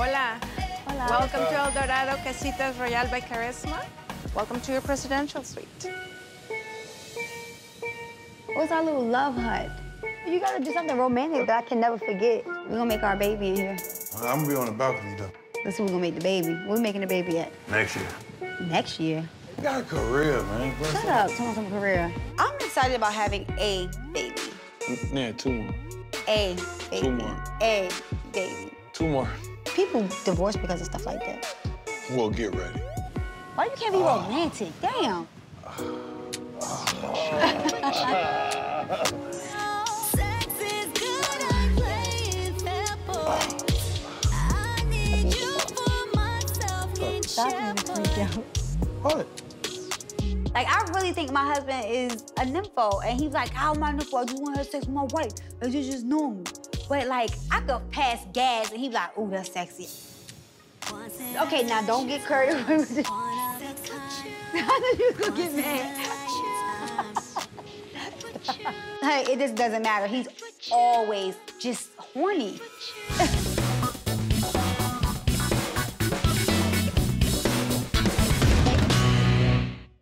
Hola. Hola. Welcome to El Dorado Casitas Royale by Karisma. Welcome to your presidential suite. Oh, What's our little love hut? You gotta do something romantic that I can never forget. We're gonna make our baby in here. I'm gonna be on the balcony though. Let's see, we're gonna make the baby. Where we making the baby at? Next year. Next year. You got a career, man. What's Shut up, talking some career. I'm excited about having a baby. Yeah, two more. A baby. Two more. A baby. Two more. People divorce because of stuff like that. Well, get ready. Why you can't be romantic? Damn. Stop making me freak out. What? Like, I really think my husband is a nympho. And he's like, how am I a nympho? I just want to have sex with my wife. It's just, just normal. But, like, I could pass gas and he's like, ooh, that's sexy. Okay, now don't get curry. I knew you gonna get mad. hey, it just doesn't matter. He's always just horny.